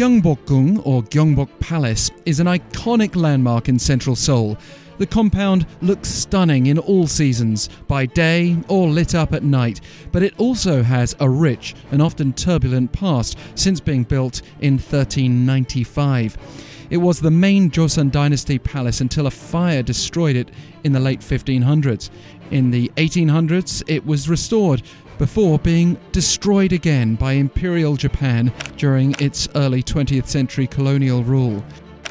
Gyeongbokgung, or Gyeongbok Palace, is an iconic landmark in central Seoul. The compound looks stunning in all seasons, by day or lit up at night, but it also has a rich and often turbulent past since being built in 1395. It was the main Joseon dynasty palace until a fire destroyed it in the late 1500s. In the 1800s, it was restored before being destroyed again by Imperial Japan during its early 20th century colonial rule.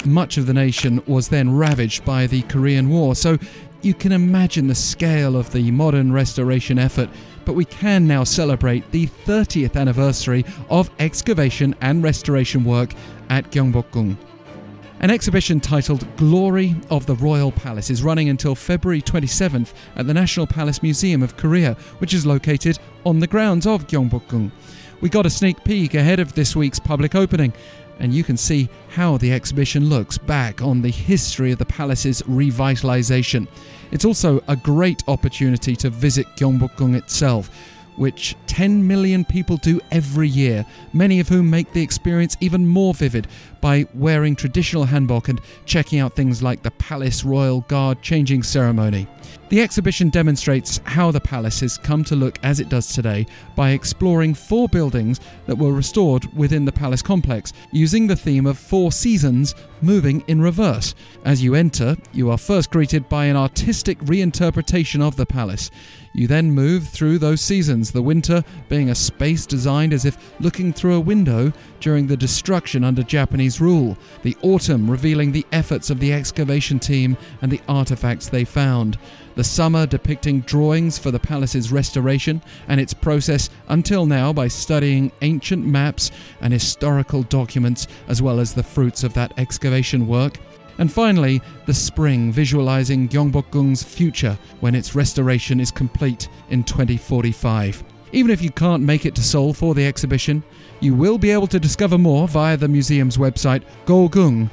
Much of the nation was then ravaged by the Korean War, so you can imagine the scale of the modern restoration effort, but we can now celebrate the 30th anniversary of excavation and restoration work at Gyeongbokgung. An exhibition titled Glory of the Royal Palace is running until February 27th at the National Palace Museum of Korea, which is located on the grounds of Gyeongbokgung. We got a sneak peek ahead of this week's public opening, and you can see how the exhibition looks back on the history of the palace's revitalization. It's also a great opportunity to visit Gyeongbokgung itself which 10 million people do every year, many of whom make the experience even more vivid by wearing traditional hanbok and checking out things like the Palace Royal Guard changing ceremony. The exhibition demonstrates how the palace has come to look as it does today by exploring four buildings that were restored within the palace complex, using the theme of four seasons moving in reverse. As you enter, you are first greeted by an artistic reinterpretation of the palace. You then move through those seasons, the winter being a space designed as if looking through a window during the destruction under Japanese rule, the autumn revealing the efforts of the excavation team and the artifacts they found, the summer depicting drawings for the palace's restoration and its process until now by studying ancient maps and historical documents as well as the fruits of that excavation work. And finally, the spring visualizing Gyeongbokgung's future when its restoration is complete in 2045. Even if you can't make it to Seoul for the exhibition, you will be able to discover more via the museum's website gogung.go.kr.